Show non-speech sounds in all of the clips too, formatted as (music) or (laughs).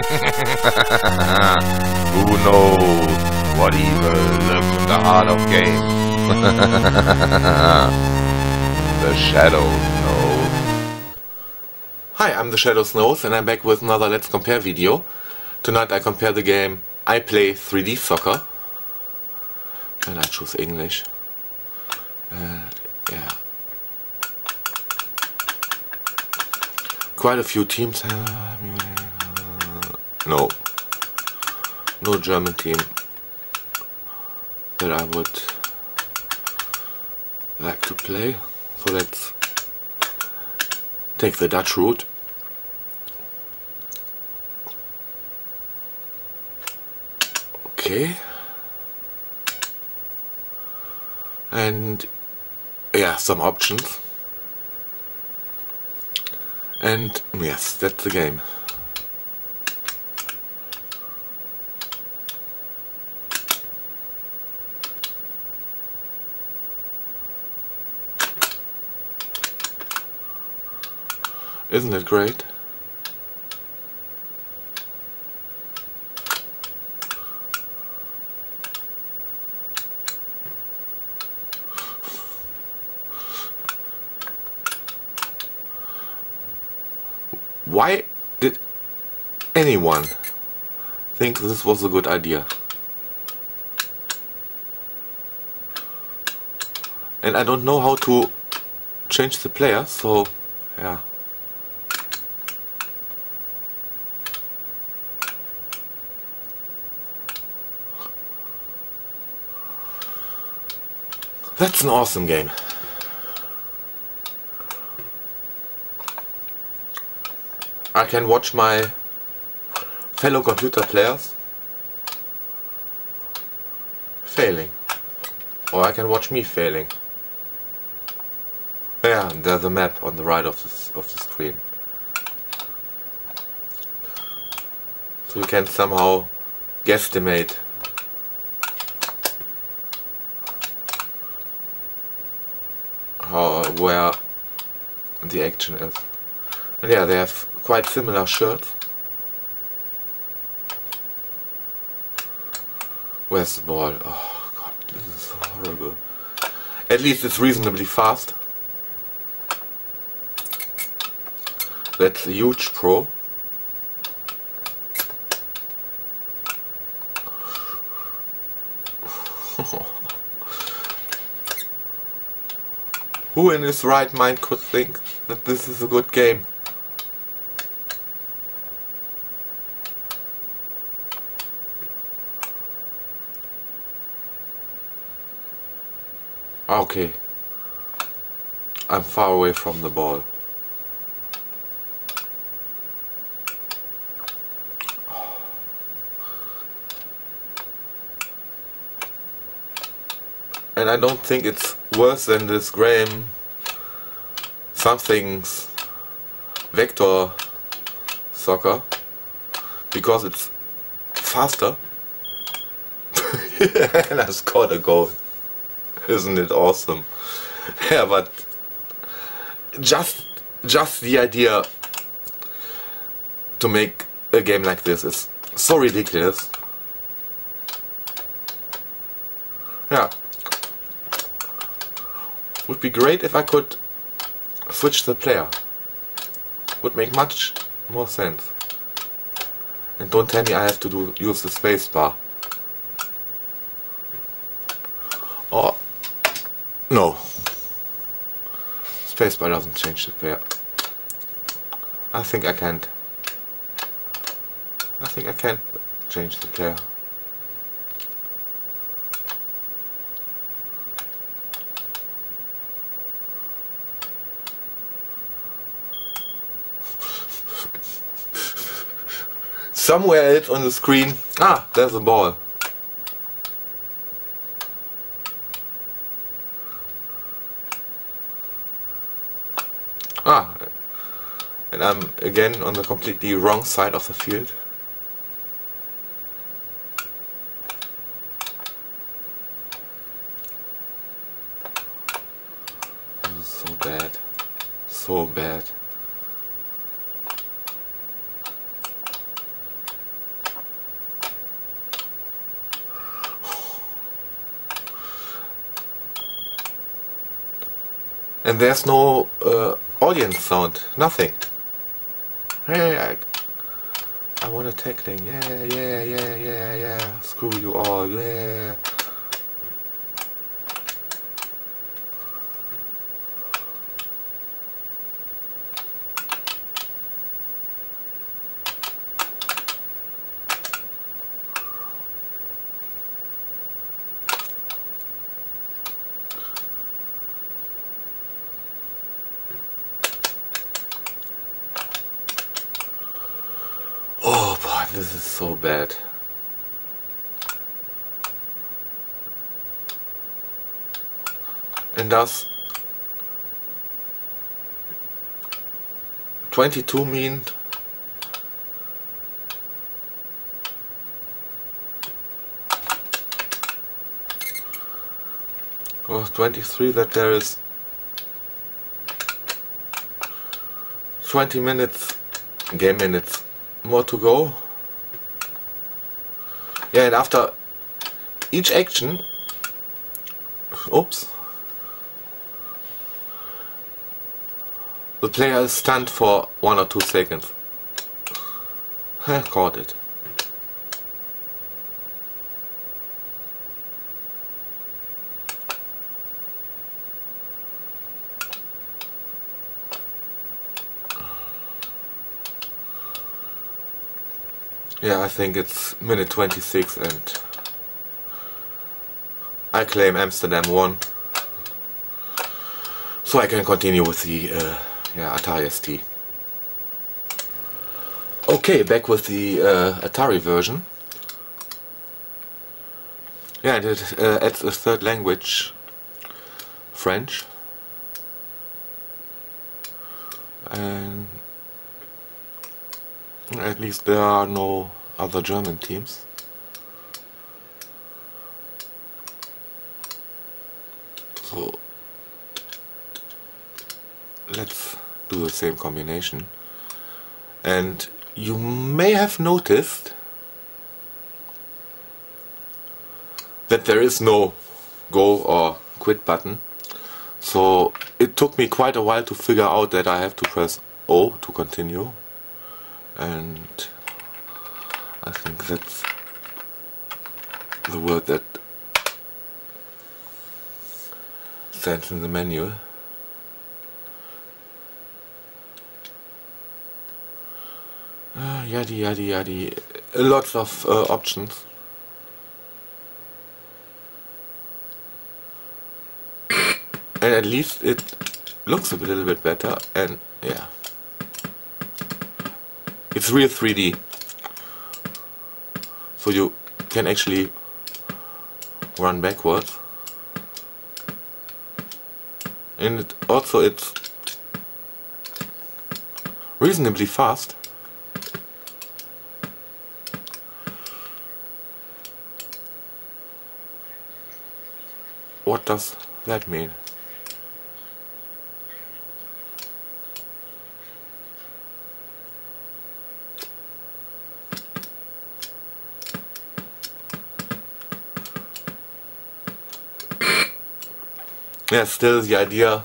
(laughs) Who knows what evil lives in the heart of games? (laughs) the Shadow knows. Hi, I'm the Shadowsnose and I'm back with another Let's Compare video. Tonight I compare the game I Play 3D Soccer. And I choose English. Yeah. Quite a few teams uh, have... No. No German team that I would like to play. So let's take the Dutch route. Okay. And yeah, some options. And yes, that's the game. Isn't it great? Why did anyone think this was a good idea? And I don't know how to change the player, so yeah. That's an awesome game. I can watch my fellow computer players failing. Or I can watch me failing. Yeah, there's a map on the right of the, of the screen. So you can somehow guesstimate how where the action is. And yeah, they have quite similar shirts. Where's the ball? Oh god, this is horrible. At least it's reasonably fast. That's a huge pro. (laughs) Who in his right mind could think that this is a good game? Ah, okay. I'm far away from the ball. And I don't think it's worse than this Graham something's vector soccer because it's faster (laughs) and I scored a goal. Isn't it awesome? (laughs) Yeah, but just just the idea to make a game like this is so ridiculous. Yeah. Would be great if I could switch the player. Would make much more sense. And don't tell me I have to do use the space bar. Or no. Spacebar doesn't change the player. I think I can't. I think I can't change the player. Somewhere else on the screen. Ah, there's a ball. Ah, and I'm again on the completely wrong side of the field. This is so bad. So bad. And there's no uh, audience sound, nothing. Hey, I, I want a tackling. Yeah, yeah, yeah, yeah, yeah. Screw you all. Yeah. Oh boy, this is so bad. And does 22 mean or 23 that there is 20 minutes game minutes more to go. Yeah, and after each action, oops, the player is stunned for one or two seconds. Caught it. Yeah, I think it's minute 26 and I claim Amsterdam won. So I can continue with the uh, yeah, Atari ST. Okay, back with the uh, Atari version. Yeah, it uh, adds a third language, French. And at least there are no other German teams. So let's do the same combination. And you may have noticed that there is no go or quit button. So it took me quite a while to figure out that I have to press O to continue and I think that's the word that stands in the menu. Uh, yadi yadi yadi, lots of uh, options. And at least it looks a little bit better and yeah. It's real 3D. So you can actually run backwards. And it also it's reasonably fast. What does that mean? Yeah, still the idea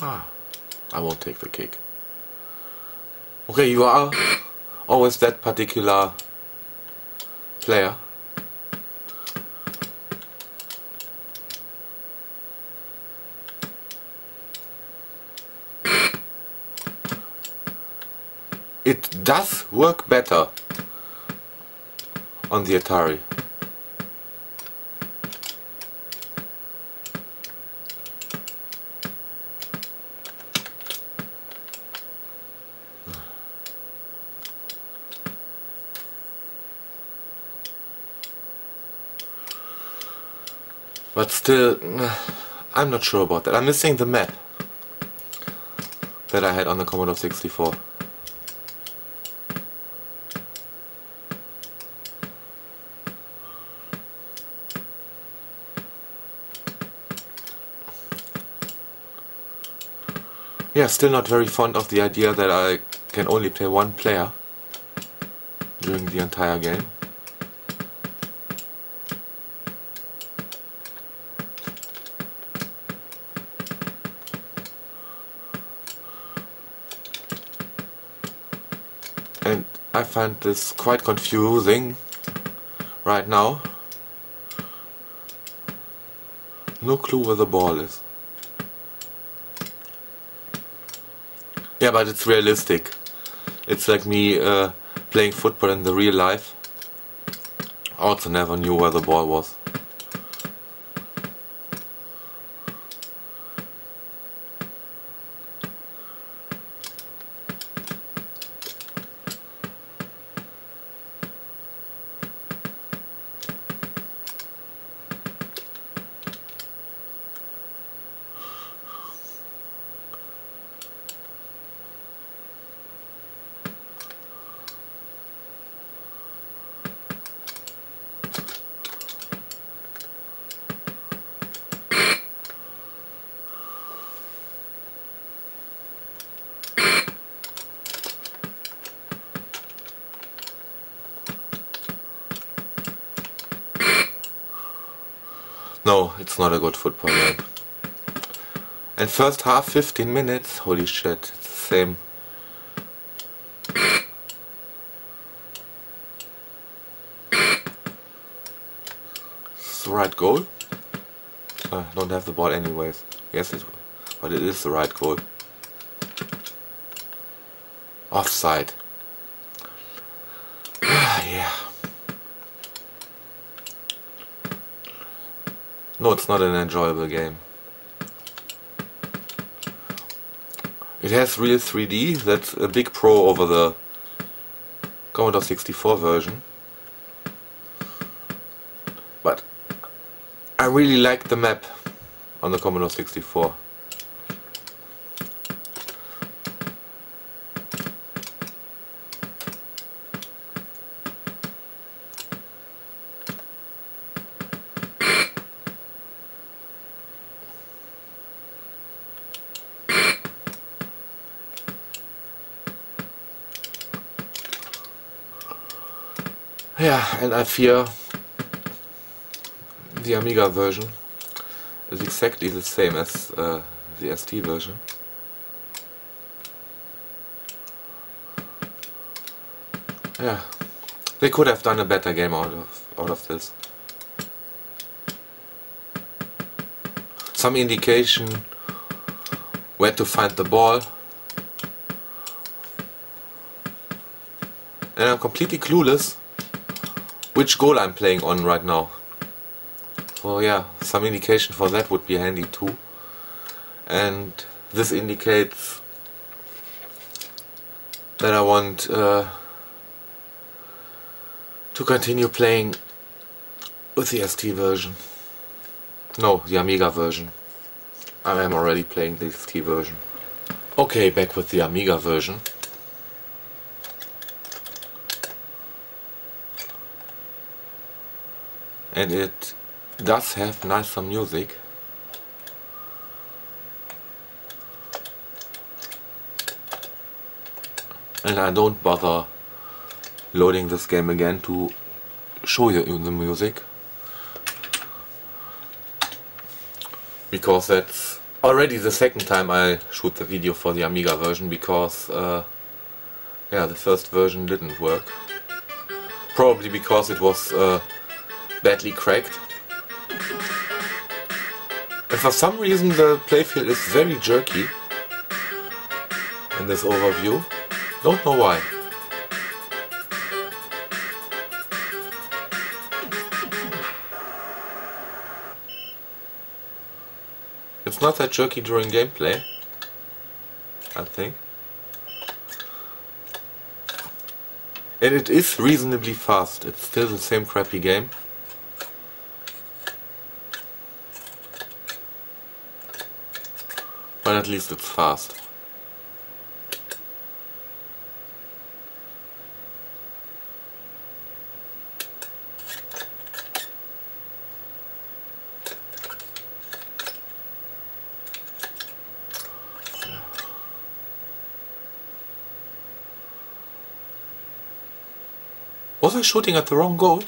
Ah, I won't take the cake. Okay, you are always that particular player. It does work better on the Atari. But still, (sighs) I'm not sure about that. I'm missing the map that I had on the Commodore 64. Yeah, still not very fond of the idea that I can only play one player during the entire game. And I find this quite confusing right now. No clue where the ball is. Yeah, but it's realistic. It's like me uh, playing football in the real life. I also never knew where the ball was. No, it's not a good football game. And first half 15 minutes, holy shit, it's the same. It's the right goal? I don't have the ball anyways. Yes, it, but it is the right goal. Offside. No, it's not an enjoyable game. It has real 3D, that's a big pro over the Commodore 64 version. But I really like the map on the Commodore 64. Yeah, and I fear the Amiga version is exactly the same as uh, the ST version. Yeah, they could have done a better game out of out of this. Some indication where to find the ball. And I'm completely clueless which goal I'm playing on right now. So yeah, some indication for that would be handy too. And this indicates that I want uh, to continue playing with the ST version. No, the Amiga version. I am already playing the ST version. Okay, back with the Amiga version. And it does have nicer music. And I don't bother loading this game again to show you the music. Because that's already the second time I shoot the video for the Amiga version because uh, yeah the first version didn't work. Probably because it was uh, badly cracked. And for some reason the playfield is very jerky in this overview. Don't know why. It's not that jerky during gameplay, I think. And it is reasonably fast, it's still the same crappy game. At least it's fast. Was I shooting at the wrong goal?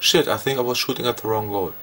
Shit, I think I was shooting at the wrong goal.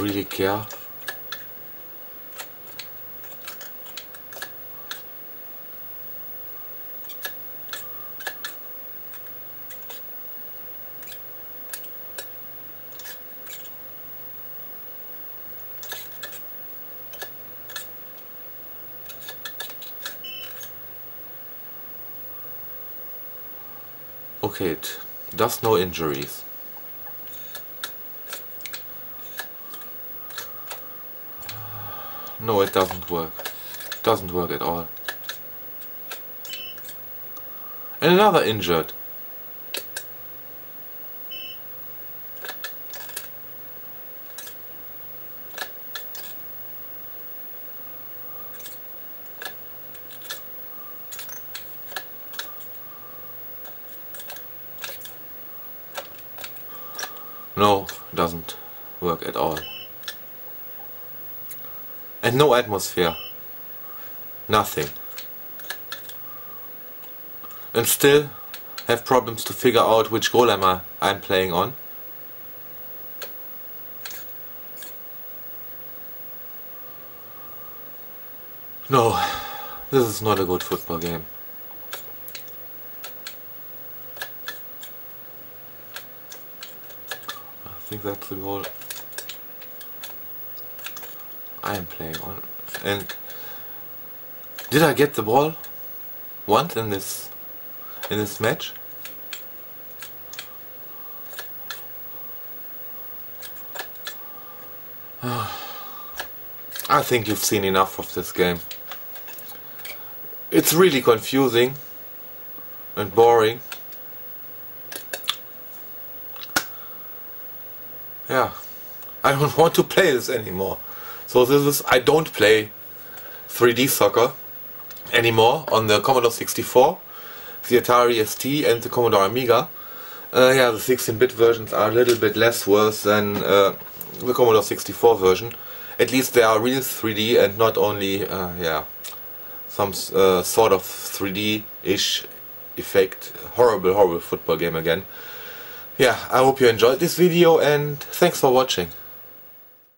really care Okay, it does no injuries. No, it doesn't work. It Doesn't work at all. And another injured. No, doesn't work at all. And no atmosphere. Nothing. And still have problems to figure out which golem I'm playing on. No, this is not a good football game. I think that's the goal I am playing on. And did I get the ball once in this in this match? (sighs) I think you've seen enough of this game. It's really confusing and boring. yeah, I don't (laughs) want to play this anymore. So this is, I don't play 3D soccer anymore on the Commodore 64, the Atari ST and the Commodore Amiga. Uh, yeah, the 16-bit versions are a little bit less worse than uh, the Commodore 64 version. At least they are real 3D and not only, uh, yeah, some uh, sort of 3D-ish effect. Horrible, horrible football game again yeah, I hope you enjoyed this video and thanks for watching.